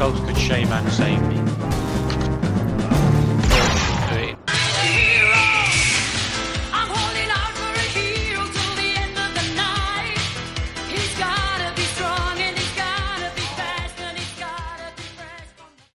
both could shame and save me.